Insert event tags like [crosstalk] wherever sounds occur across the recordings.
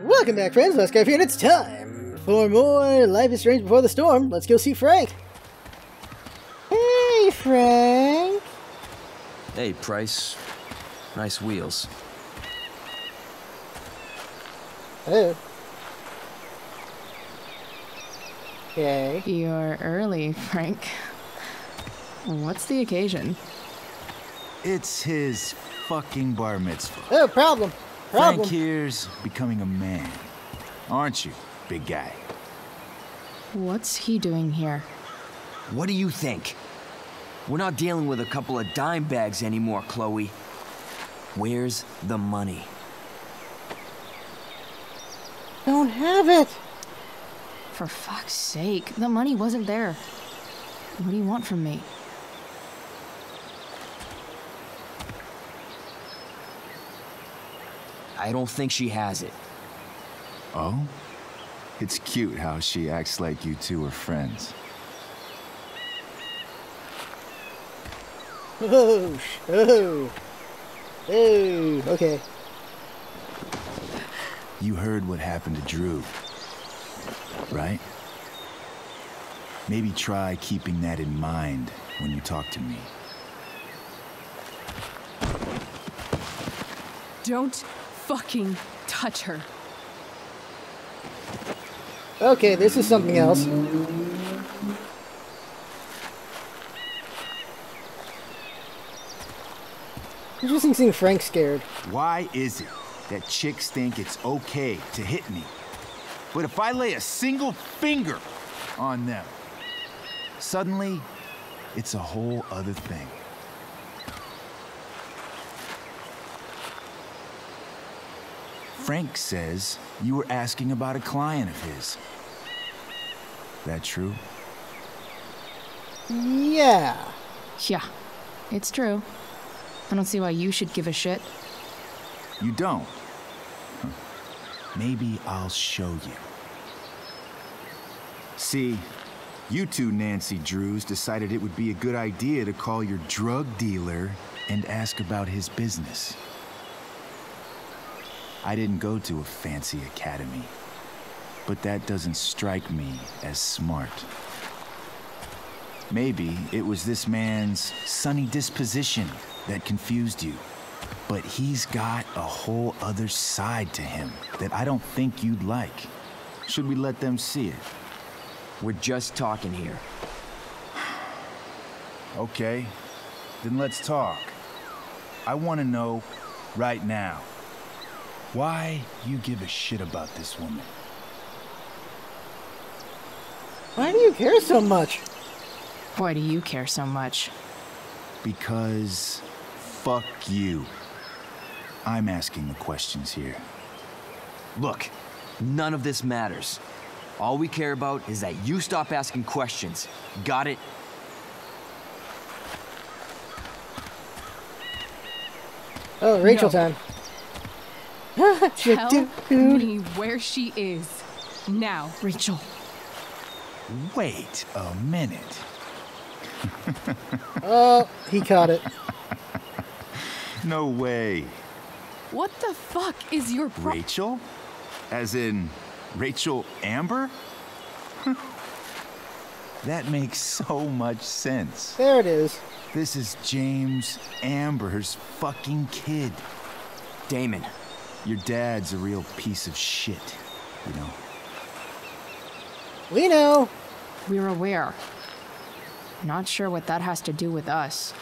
Welcome back, friends. Let's go here, and it's time for more Life is Strange Before the Storm. Let's go see Frank. Hey, Frank. Hey, Price. Nice wheels. Oh. Okay. You're early, Frank. What's the occasion? It's his fucking bar mitzvah. Oh, problem. Problem. Frank here's becoming a man. Aren't you, big guy? What's he doing here? What do you think? We're not dealing with a couple of dime bags anymore, Chloe. Where's the money? Don't have it. For fuck's sake, the money wasn't there. What do you want from me? I don't think she has it. Oh? It's cute how she acts like you two are friends. [laughs] Oh, oh. Oh, okay. You heard what happened to Drew, right? Maybe try keeping that in mind when you talk to me. Don't fucking touch her. Okay, this is something else. Interesting seeing Frank scared. Why is it that chicks think it's okay to hit me? But if I lay a single finger on them, suddenly it's a whole other thing. Frank says you were asking about a client of his. That true? Yeah. Yeah, it's true. I don't see why you should give a shit. You don't? Huh. Maybe I'll show you. See, you two Nancy Drews decided it would be a good idea to call your drug dealer and ask about his business. I didn't go to a fancy academy, but that doesn't strike me as smart. Maybe it was this man's sunny disposition that confused you. But he's got a whole other side to him that I don't think you'd like. Should we let them see it? We're just talking here. Okay, then let's talk. I want to know right now why you give a shit about this woman. Why do you care so much? Why do you care so much? Because fuck you. I'm asking the questions here. Look, none of this matters. All we care about is that you stop asking questions. Got it? Oh, Rachel No. time. [laughs] Tell Dude. me where she is. Now. Rachel. Wait a minute. [laughs] Oh, he caught it. [laughs] No way. What the fuck is your pro- Rachel? As in Rachel Amber? that makes so much sense. There it is. This is James Amber's fucking kid. Damon, Your dad's a real piece of shit, you know? We know. We're aware. Not sure what that has to do with us.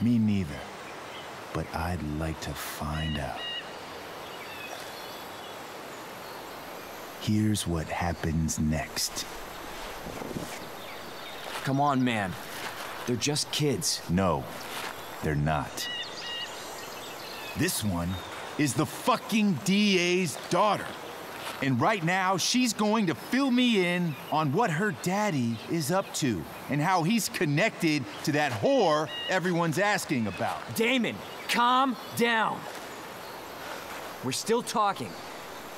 Me neither. But I'd like to find out. Here's what happens next. come on, man. They're just kids. No, they're not. This one is the fucking DA's daughter. And right now, she's going to fill me in on what her daddy is up to and how he's connected to that whore everyone's asking about. Damon, calm down. We're still talking.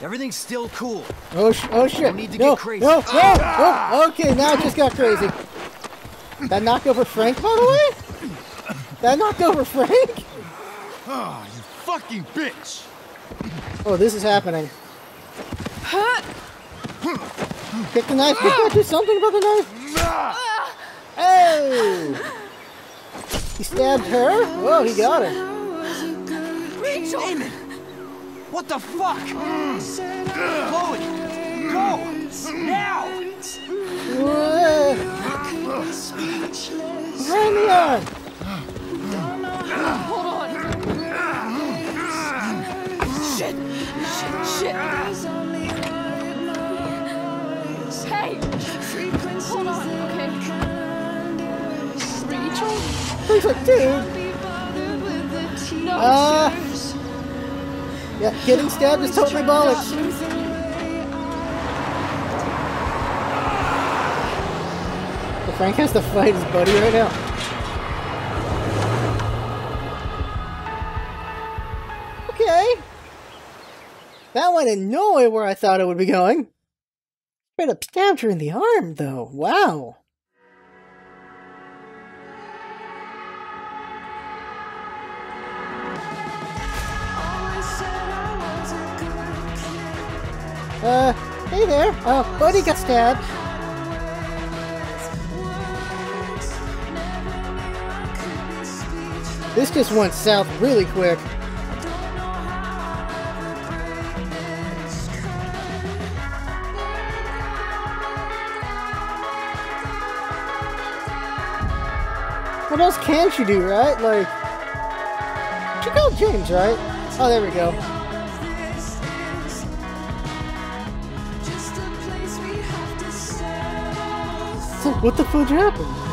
Everything's still cool. Oh, sh- oh shit. Don't need to no, get crazy. No, no, no. Okay, now it just got crazy. That knocked over Frank, by the way? That knocked over Frank? Oh, you fucking bitch! Oh, this is happening. Huh? Pick the knife. You gotta do something about the knife. Oh! He stabbed her? Whoa, he got her. Damon! What the fuck? Chloe! Go! Now! Run me on! Shit. Hey. Hold on. Okay. Rachel. He's like, dude. No. Uh, yeah, getting stabbed is totally bollocks. Frank has to fight his buddy right now. That went in nowhere where I thought it would be going. Straight up stabbed her in the arm, though. Wow. Uh, hey there. Uh, buddy got stabbed. This just went south really quick. What else can she do, right? Like, she called James, right? Oh, there we go. So what the fudge happened?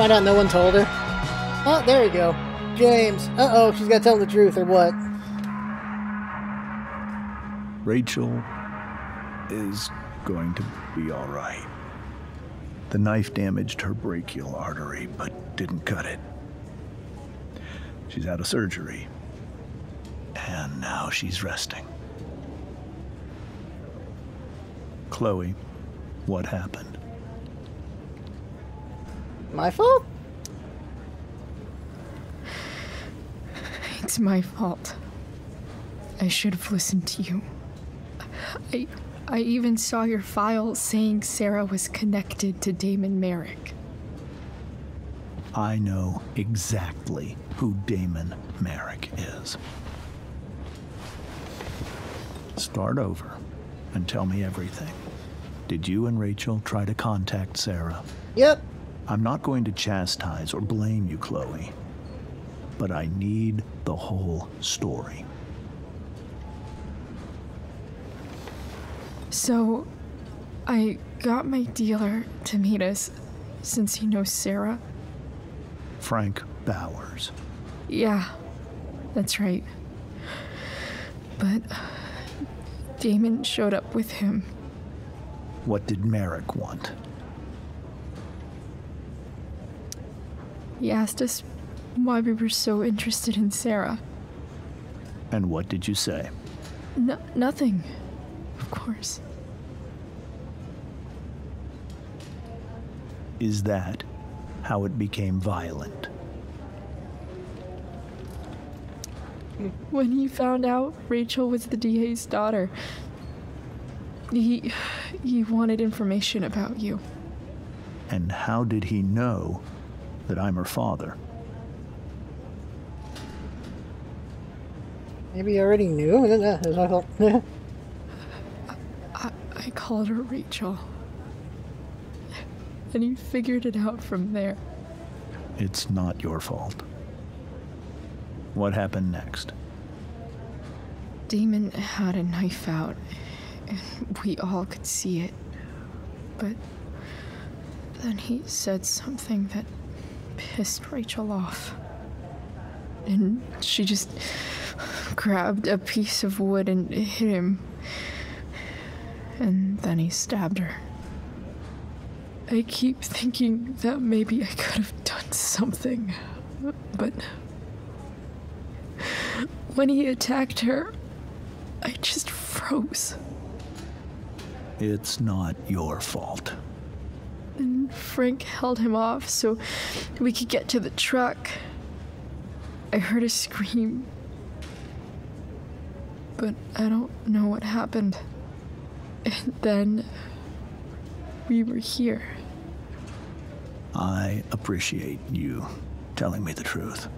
Found out no one told her. Oh, there we go. James. Uh-oh, she's gotta tell the truth, or what? Rachel is going to be all right. The knife damaged her brachial artery, but didn't cut it. She's out of surgery. And now she's resting. Chloe, what happened? My fault? It's my fault. I should have listened to you. I I even saw your file saying Sarah was connected to Damon Merrick. I know exactly who Damon Merrick is. Start over and tell me everything. Did you and Rachel try to contact Sarah? Yep. I'm not going to chastise or blame you, Chloe, but I need the whole story. So, I got my dealer to meet us since he knows Sarah. Frank Bowers. Yeah, that's right. But Damon showed up with him. What did Merrick want? He asked us why we were so interested in Sarah. And what did you say? No, nothing, of course. Is that how it became violent? When he found out Rachel was the DA's daughter, he he wanted information about you. And how did he know that I'm her father? Maybe you already knew. It was my fault. I, I called her Rachel. And you figured it out from there. It's not your fault. What happened next? Damon had a knife out, and we all could see it. But then he said something that pissed Rachel off. And she just grabbed a piece of wood and hit him. And then he stabbed her. I keep thinking that maybe I could have done something, but when he attacked her, I just froze. It's not your fault. And Frank held him off so we could get to the truck. I heard a scream. But I don't know what happened. And then we were here. I appreciate you telling me the truth.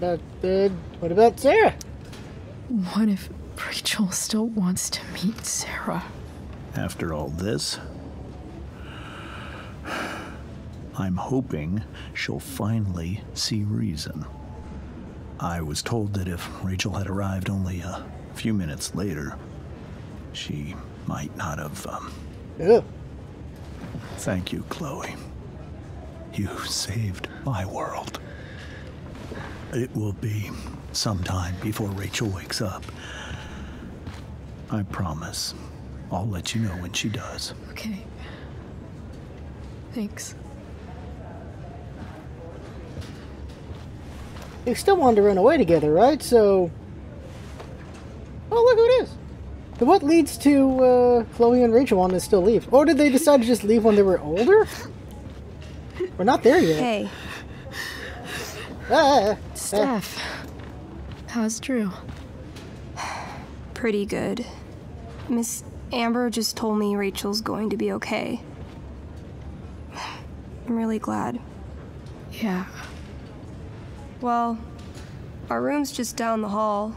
But uh, what about Sarah? What if Rachel still wants to meet Sarah? After all this, I'm hoping she'll finally see reason. I was told that if Rachel had arrived only a few minutes later, she might not have. Um, Ugh. thank you, Chloe. You saved my world. It will be some time before Rachel wakes up. I promise. I'll let you know when she does. Okay. Thanks. You still wanted to run away together, right? So. Oh, look who it is. So what leads to uh, Chloe and Rachel wanting to still leave? Or did they decide to just leave when they were older? We're not there yet. Hey, Ah, Steph. How's Drew? [sighs] pretty good. Miss Amber just told me Rachel's going to be okay. [sighs] I'm really glad. Yeah. Well, our room's just down the hall.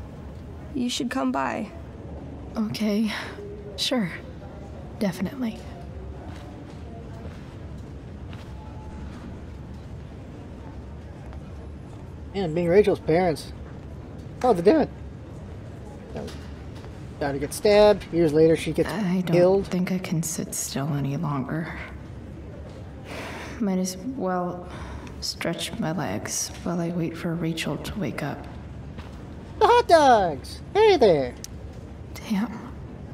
You should come by. Okay. Sure. Definitely. Man, being Rachel's parents. Oh, they're dead. Daughter gets stabbed. Years later, she gets I don't killed. think I can sit still any longer. Might as well stretch my legs while I wait for Rachel to wake up. The hot dogs! Hey there! Damn.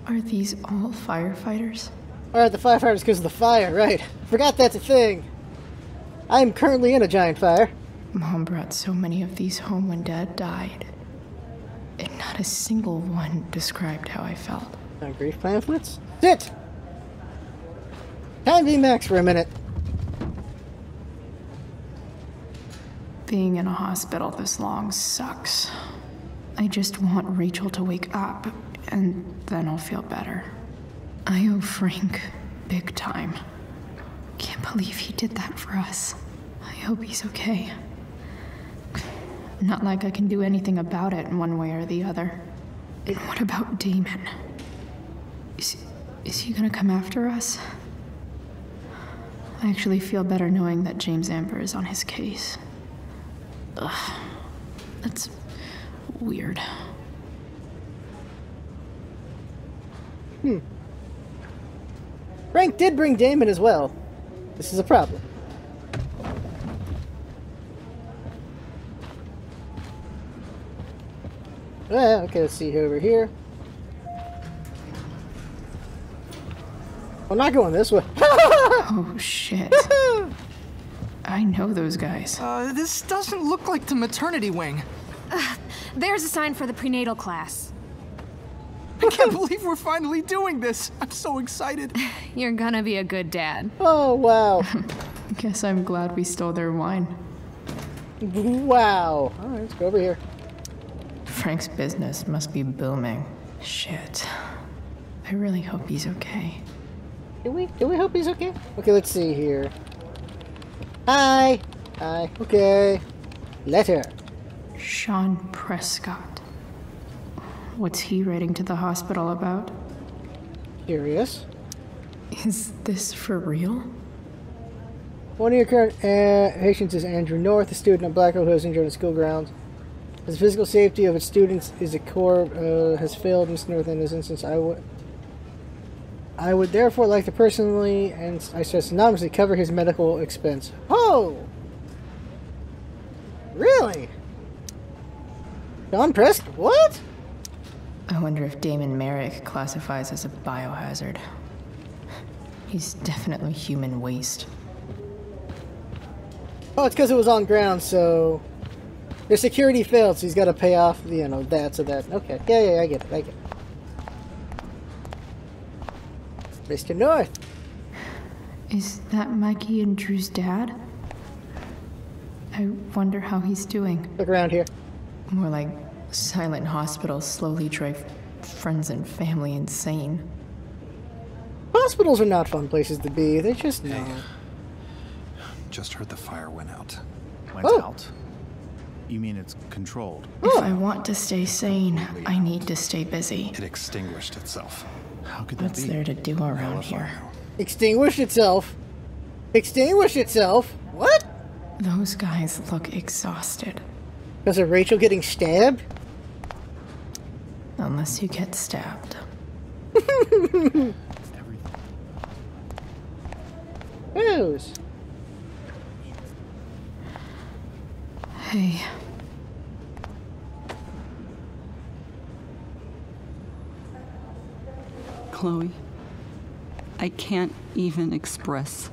Are these all firefighters? Alright, the firefighters because of the fire, right. Forgot that's a thing. I am currently in a giant fire. Mom brought so many of these home when Dad died. Not a single one described how I felt. Uh, grief pamphlets? Sit! Time be Max for a minute. Being in a hospital this long sucks. I just want Rachel to wake up, and then I'll feel better. I owe Frank big time. Can't believe he did that for us. I hope he's okay. Not like I can do anything about it in one way or the other. And what about Damon? Is, is he gonna come after us? I actually feel better knowing that James Amber is on his case. Ugh. That's weird. Hmm. Frank did bring Damon as well. This is a problem. Yeah, okay, let's see over here. I'm not going this way. [laughs] Oh shit. [laughs] I know those guys. Uh, this doesn't look like the maternity wing. There's a sign for the prenatal class. I can't believe we're finally doing this. I'm so excited. [laughs] You're gonna be a good dad. oh, wow. I guess I'm glad we stole their wine. wow. Alright, let's go over here. Frank's business must be booming. Shit. I really hope he's okay. Do we? Do we hope he's okay? Okay, let's see here. Hi. Hi. Okay. Letter. Sean Prescott. What's he writing to the hospital about? Curious. Is this for real? One of your current uh, patients is Andrew North, a student at Blackwell who is injured on school grounds. As the physical safety of its students is a core uh, has failed Mr. North in this instance, I would I would therefore like to personally and I stress anonymously cover his medical expense. Oh, really? Don Prescott? What? I wonder if Damon Merrick classifies as a biohazard. He's definitely human waste. Oh, it's because it was on ground, so The security failed, so he's got to pay off, you know, that so that. Okay. Yeah, yeah, I get it. I get it. Mr. North. Is that Mikey and Drew's dad? I wonder how he's doing. Look around here. More like silent hospitals slowly drive friends and family insane. Hospitals are not fun places to be. They're just not. Just heard the fire went out. Went Oh. out. You mean it's controlled? If I want to stay sane, I need to stay busy. It extinguished itself. How could that be? What's be? there to do around here? Extinguish itself. Extinguish itself. What? Those guys look exhausted. Because of Rachel getting stabbed? Unless you get stabbed. [laughs] Who's? Hey, Chloe, I can't even express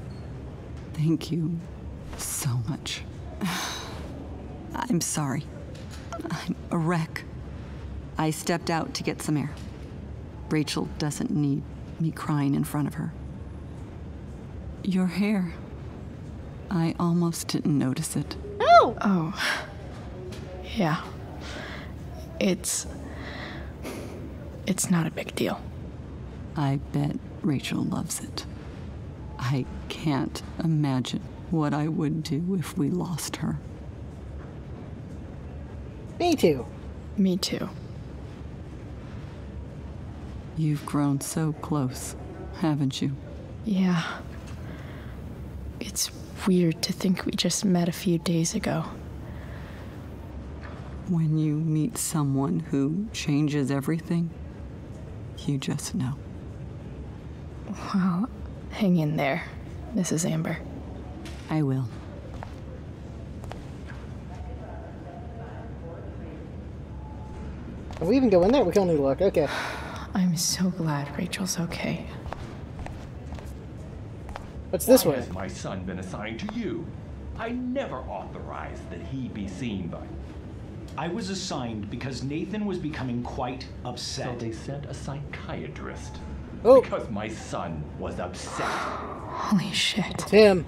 thank you so much. [sighs] I'm sorry. I'm a wreck. I stepped out to get some air. Rachel doesn't need me crying in front of her. Your hair. I almost didn't notice it. Oh! Oh. Yeah. It's. It's not a big deal. I bet Rachel loves it. I can't imagine what I would do if we lost her. Me too. Me too. You've grown so close, haven't you? Yeah. It's weird to think we just met a few days ago. When you meet someone who changes everything, you just know. Well, hang in there, Mrs. Amber. I will. Can we even go in there? We can only look. Okay. I'm so glad Rachel's okay. What's this Why way? has my son been assigned to you? I never authorized that he be seen by. I was assigned because Nathan was becoming quite So upset. they sent a psychiatrist. Oh. Because my son was upset. Holy shit. Tim.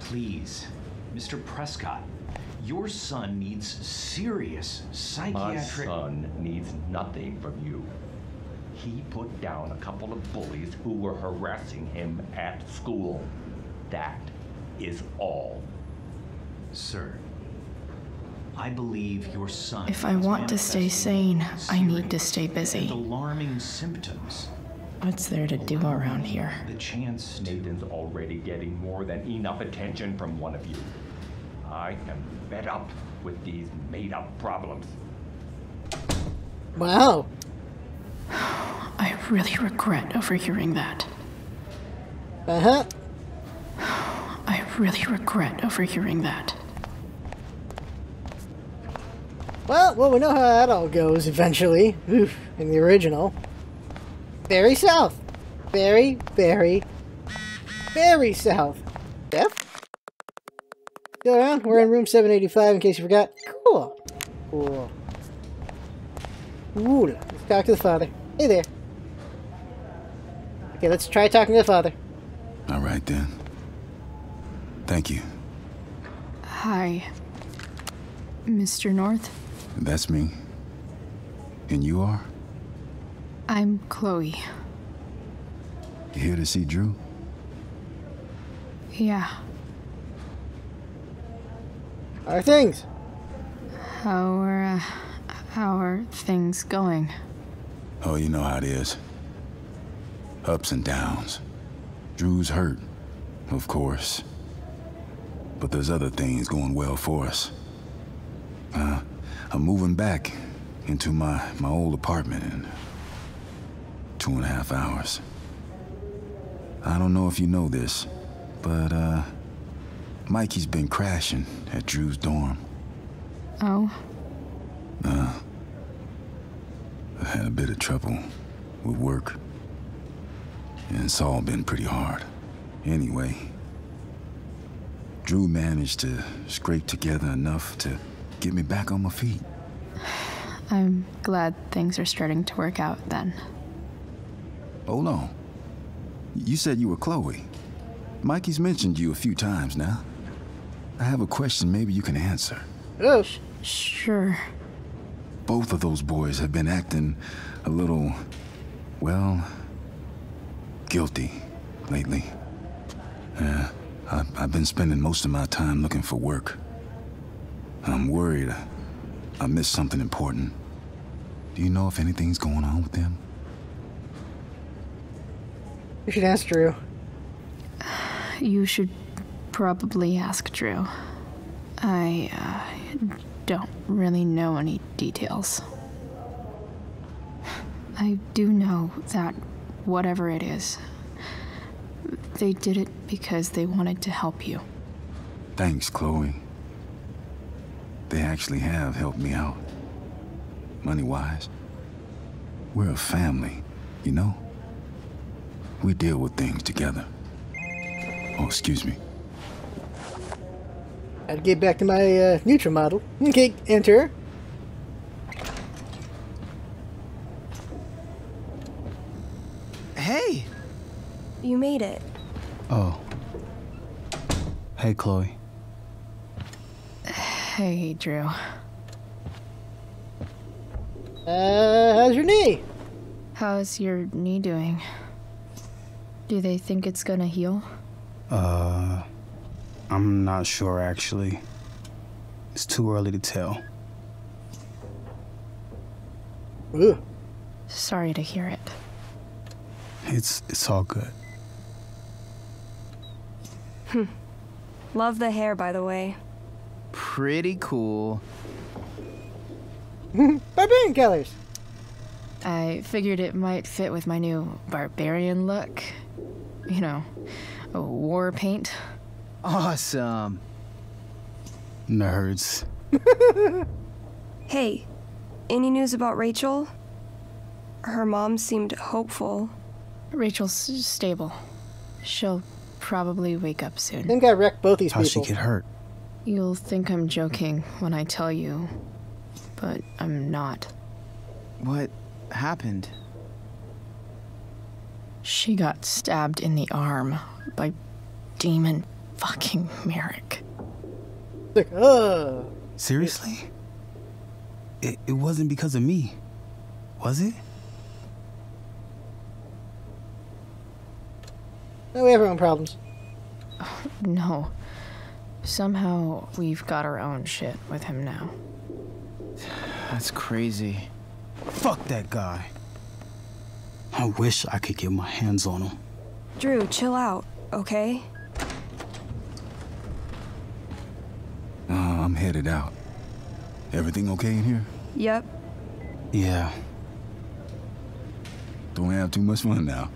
Please, Mr. Prescott, your son needs serious psychiatric. My psychiatric. son needs nothing from you. He put down a couple of bullies who were harassing him at school. That is all. Sir, I believe your son. If I want to stay sane, I need to stay busy. and alarming symptoms. What's there to do around here? The chance to. Nathan's already getting more than enough attention from one of you. I am fed up with these made up problems. Wow. I really regret overhearing that. Uh huh. I really regret overhearing that. Well, well, we know how that all goes eventually. Oof, in the original. Very south. Very, very, very south. Jeff? Still around? We're in room 785 in case you forgot. Cool. Cool. Ooh, let's talk to the father. Hey there. Okay, let's try talking to the father. All right then. Thank you. Hi, Mr. North. That's me. And you are? I'm Chloe. You here to see Drew? Yeah. How are things? How are, uh, how are things going? Oh, you know how it is. Ups and downs. Drew's hurt, of course. But there's other things going well for us. Uh, I'm moving back into my, my old apartment in two and a half hours. I don't know if you know this, but, uh, Mikey's been crashing at Drew's dorm. Oh, Uh, had a bit of trouble with work. And it's all been pretty hard. Anyway, Drew managed to scrape together enough to get me back on my feet. [sighs] I'm glad things are starting to work out then. Hold on. You said you were Chloe. Mikey's mentioned you a few times now. I have a question maybe you can answer. Oh. Sure. Both of those boys have been acting a little, well, guilty lately. Yeah, I, I've been spending most of my time looking for work. I'm worried I missed something important. Do you know if anything's going on with them? You should ask Drew. You should probably ask Drew. I uh, don't really know any details. [sighs] I do know that whatever it is, they did it because they wanted to help you. Thanks, Chloe. They actually have helped me out. Money-wise. We're a family, you know? We deal with things together. Oh, excuse me. Gotta get back to my uh, neutral model. Okay, enter. Hey! You made it. Oh. Hey, Chloe. Hey, Drew. Uh, how's your knee? How's your knee doing? Do they think it's gonna heal? Uh, I'm not sure actually. It's too early to tell. Ugh. Sorry to hear it. It's it's all good. Hmm. Love the hair, by the way. Pretty cool. [laughs] Barbarian colors. I figured it might fit with my new barbarian look. You know, a war paint. Awesome. Nerds. Hey, any news about Rachel? Her mom seemed hopeful. Rachel's stable. She'll probably wake up soon. Think I wrecked both these How'd people. she get hurt? You'll think I'm joking when I tell you, but I'm not. What happened? She got stabbed in the arm by Damon fucking Merrick. Like, uh. Seriously? It, it wasn't because of me, was it? No, we have our own problems. Oh, [sighs] No. Somehow we've got our own shit with him now. [sighs] That's crazy. Fuck that guy. I wish I could get my hands on him. Drew, chill out, okay? I'm headed out. Everything okay in here? Yep. Yeah. Don't have too much fun now.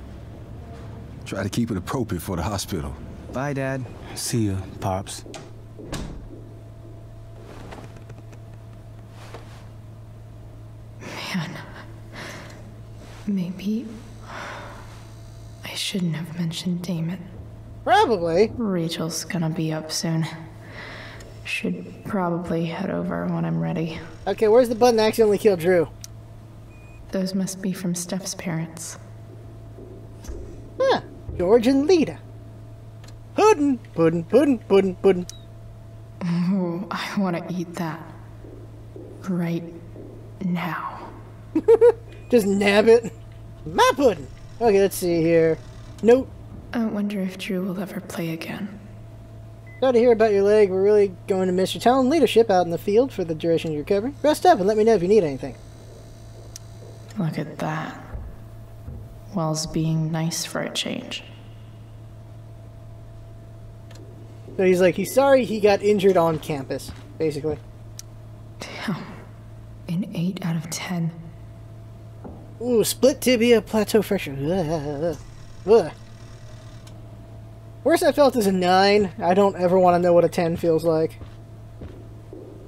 Try to keep it appropriate for the hospital. Bye, Dad. See ya, Pops. Man. Maybe. I shouldn't have mentioned Damon. Probably. Rachel's gonna be up soon. Should probably head over when I'm ready. Okay, where's the button that accidentally killed Drew? Those must be from Steph's parents. Huh. George and Lita. Puddin', puddin', puddin', puddin', puddin'. Ooh, I want to eat that. Right now. [laughs] Just nab it. My puddin'. Okay, let's see here. Nope. I wonder if Drew will ever play again. Glad to hear about your leg. We're really going to miss your talent and leadership out in the field for the duration of your recovery. Rest up and let me know if you need anything. Look at that. Wells being nice for a change. So he's like, he's sorry he got injured on campus, basically. Damn. An 8 out of 10. Ooh, split tibial plateau fracture. Ugh. Ugh. Worst I felt is a 9. I don't ever want to know what a 10 feels like.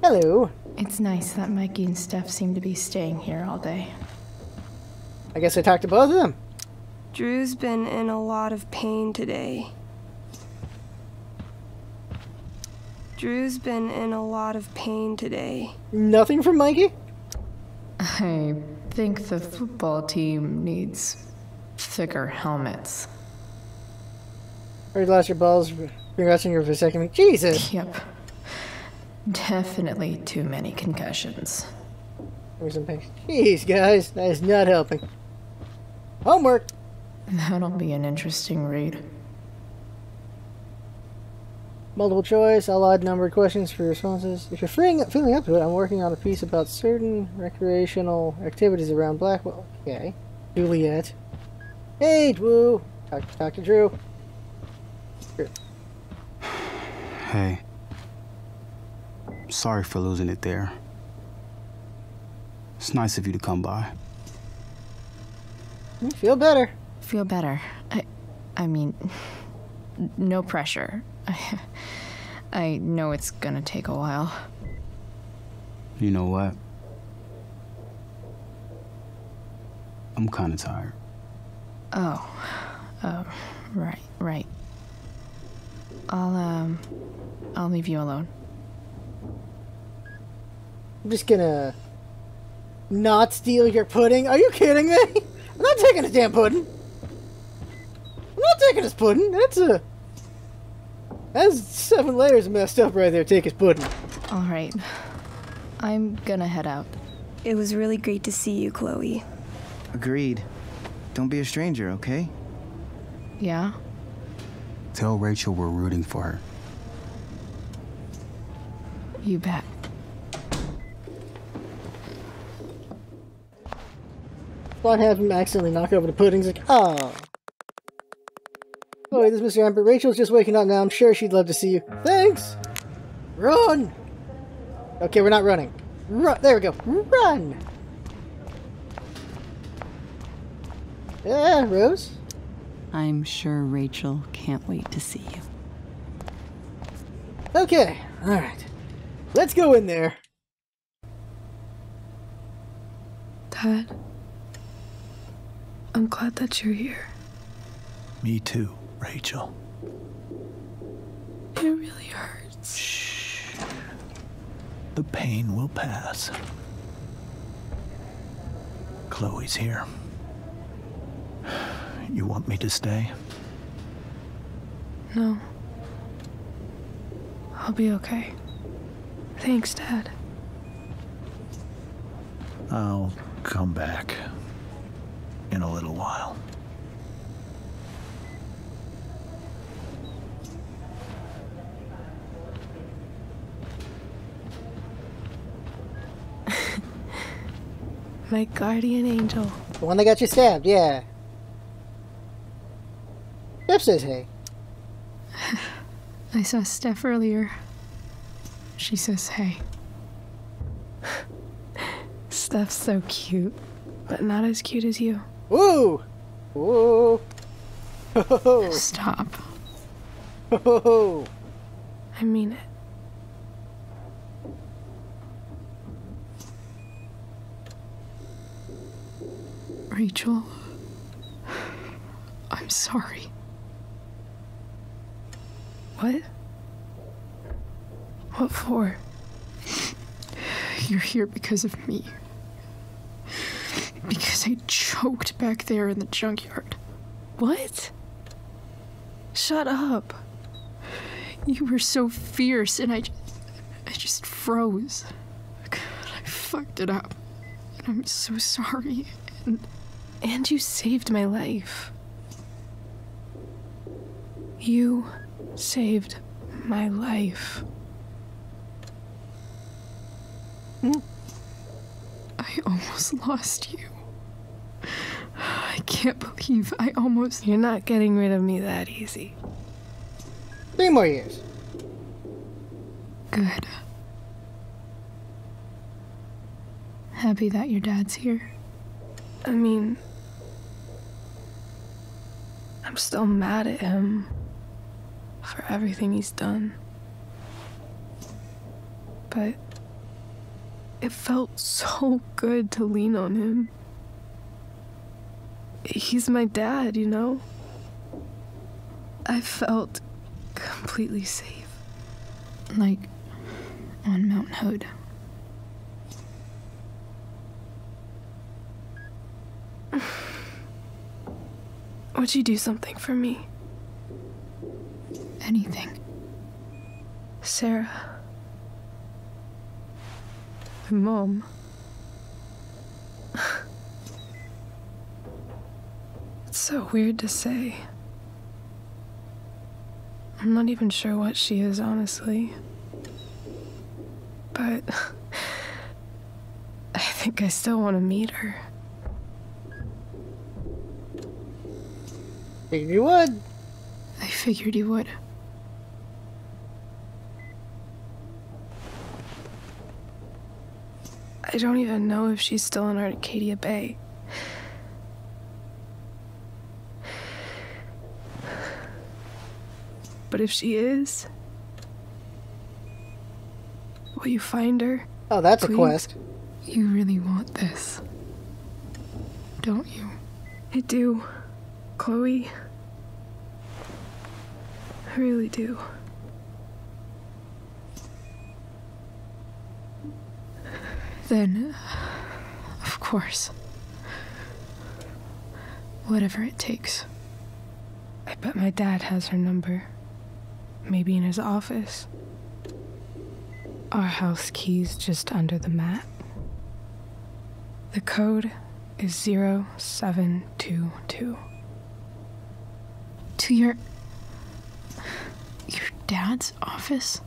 Hello. It's nice that Mikey and Steph seem to be staying here all day. I guess I talked to both of them. Drew's been in a lot of pain today. Drew's been in a lot of pain today. Nothing from Mikey? I think the football team needs thicker helmets. Already lost your balls. Congrats on your vasectomy. Jesus! Yep. Definitely too many concussions. Give me some pain. Jeez, guys, that is not helping. Homework! That'll be an interesting read. Multiple choice, all odd numbered questions for responses. If you're feeling, feeling up to it, I'm working on a piece about certain recreational activities around Blackwell. Okay. Juliet. Hey, Drew! Talk, to Drew. Drew. Hey. Sorry for losing it there. It's nice of you to come by. You feel better. Feel better. I, I mean, [laughs] no pressure. I, [laughs] I know it's gonna take a while. You know what? I'm kind of tired. Oh, oh, right, right. I'll um, I'll leave you alone. I'm just gonna not steal your pudding. Are you kidding me? I'm not taking his damn pudding. I'm not taking his pudding. That's a that's seven layers messed up right there. Take his pudding. All right, I'm gonna head out. It was really great to see you, Chloe. Agreed. Don't be a stranger, okay? Yeah. Tell Rachel we're rooting for her. You bet. Thought have him accidentally knock over the pudding. He's like, oh. Oh, this is Mr. Amber. Rachel's just waking up now. I'm sure she'd love to see you. Thanks. Run. Okay, we're not running. Run. There we go. Run. Yeah, Rose. I'm sure Rachel can't wait to see you. Okay. All right. Let's go in there. Dad, I'm glad that you're here. Me too, Rachel. It really hurts. Shh. The pain will pass. Chloe's here. You want me to stay? No. I'll be okay. Thanks, Dad. I'll come back in a little while. [laughs] My guardian angel. The one that got you stabbed, yeah. Steph says hey. I saw Steph earlier. She says hey. Steph's so cute, but not as cute as you. Woo! Ho [laughs] Stop. [laughs] I mean it. Rachel, [sighs] I'm sorry. What? What for? You're here because of me. Because I choked back there in the junkyard. What? Shut up. You were so fierce, and I, ju- I just froze. God, I fucked it up. And I'm so sorry. And And you saved my life. You saved my life. Hmm. I almost lost you. I can't believe I almost. You're not getting rid of me that easy. Three more years. Good. Happy that your dad's here. I mean, I'm still mad at him for everything he's done. But it felt so good to lean on him. He's my dad, you know? I felt completely safe. Like on Mount Hood. [sighs] Would you do something for me? Anything. Sera. My mom. [sighs] It's so weird to say. I'm not even sure what she is, honestly. But [sighs] I think I still want to meet her. Figured you would. I figured you would. I don't even know if she's still in Arcadia Bay. But if she is, will you find her? Oh, that's a Please? quest. You really want this, don't you? I do, Chloe. I really do. Then, of course. Whatever it takes. I bet my dad has her number. Maybe in his office. Our house key's just under the mat. The code is 0722. To your. your dad's office?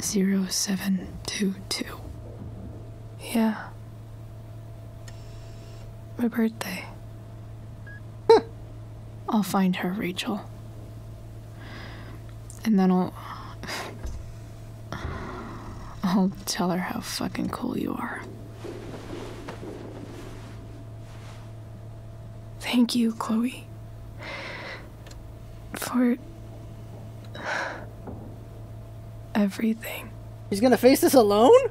0722. Yeah. My birthday. [laughs] I'll find her, Rachel. And then I'll. [laughs] I'll tell her how fucking cool you are. Thank you, Chloe. For [sighs] everything. He's gonna face this alone?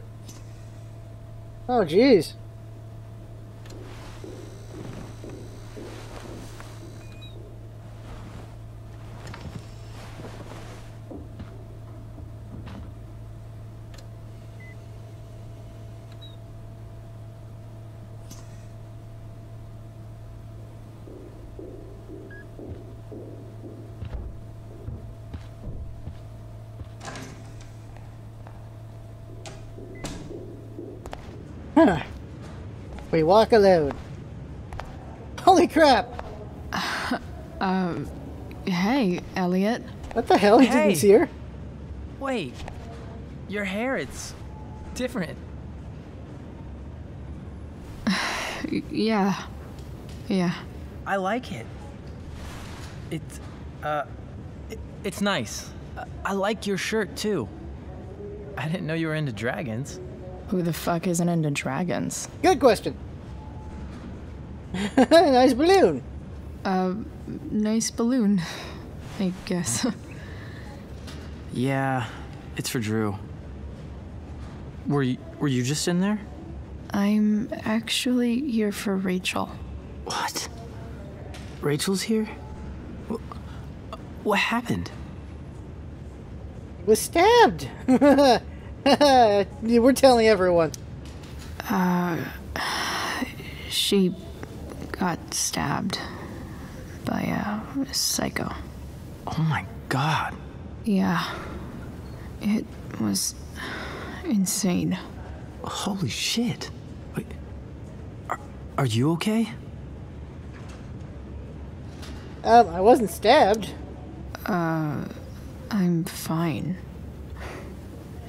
Oh, jeez. Huh. We walk alone. Holy crap! [sighs] Um, hey, Elliot. What the hell? He Hey. didn't see her? Wait, your hair, it's different. [sighs] Yeah. Yeah. I like it. It's, uh, it, it's nice. I, I like your shirt too. I didn't know you were into dragons. Who the fuck isn't into dragons? Good question. [laughs] nice balloon. Uh, nice balloon, I guess. [laughs] Yeah, it's for Drew. Were you, were you just in there? I'm actually here for Rachel. What? Rachel's here? What happened? Was stabbed. [laughs] We're telling everyone. Uh, she got stabbed by a psycho. Oh my god. Yeah. It was insane. Holy shit. Wait, are, are you okay? Um, I wasn't stabbed. Uh, I'm fine.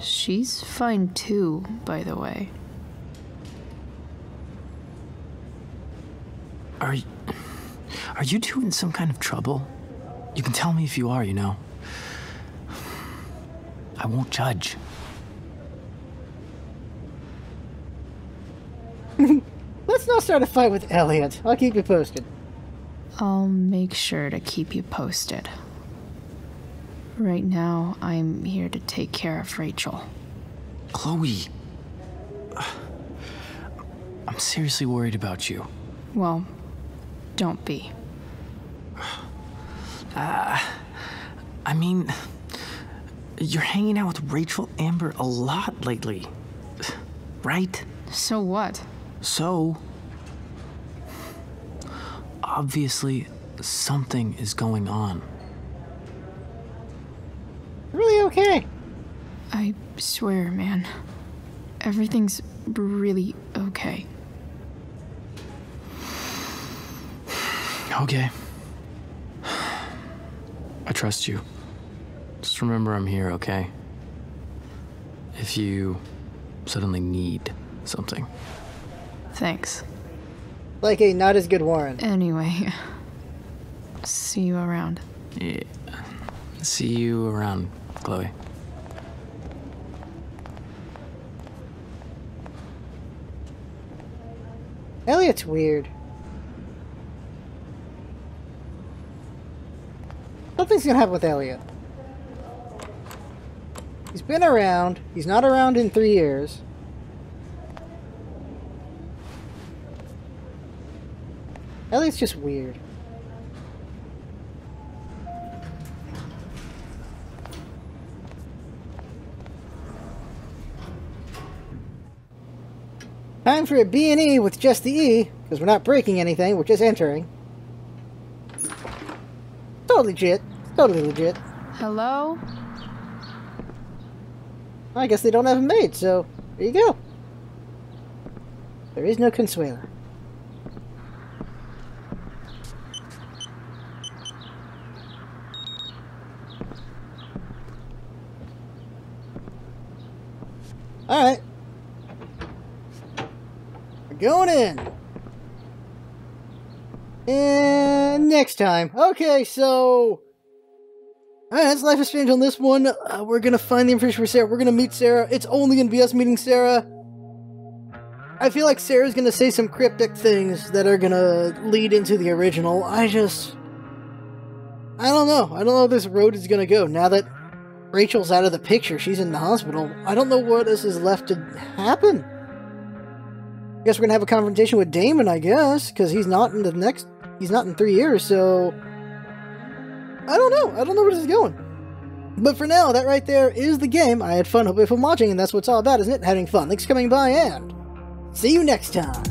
She's fine too, by the way. Are y- are you two in some kind of trouble? You can tell me if you are, you know. I won't judge. [laughs] Let's not start a fight with Elliot. I'll keep you posted. I'll make sure to keep you posted. Right now, I'm here to take care of Rachel. Chloe. [sighs] I'm seriously worried about you. Well, don't be. [sighs] Uh, I mean, You're hanging out with Rachel Amber a lot lately. [sighs] Right? So what? So. Obviously, something is going on. Really okay. I swear, man. Everything's really okay. Okay. I trust you. Just remember I'm here, okay? If you suddenly need something. Thanks. Like a not as good Warren. Anyway, see you around. Yeah. See you around, Chloe. Elliot's weird. Something's gonna happen with Elliot. He's been around. He's not around in three years. Elliot's just weird. Time for a B&E with just the E, because we're not breaking anything, we're just entering. Totally legit. Totally legit. Hello? I guess they don't have a maid, so there you go. There is no Consuela. Alright. We're going in. And next time. Okay, so... Alright, that's Life is Strange on this one. Uh, we're gonna find the information for Sera. We're gonna meet Sera. It's only gonna be us meeting Sera. I feel like Sera's gonna say some cryptic things that are gonna lead into the original. I just... I don't know. I don't know this road is gonna go. Now that Rachel's out of the picture, she's in the hospital. I don't know what else is left to happen. I guess we're gonna have a confrontation with Damon, I guess, because he's not in the next... He's not in three years, so... I don't know. I don't know where this is going. But for now, that right there is the game. I had fun. Hope fun watching, and that's what it's all about, isn't it? Having fun. Thanks for coming by, and see you next time.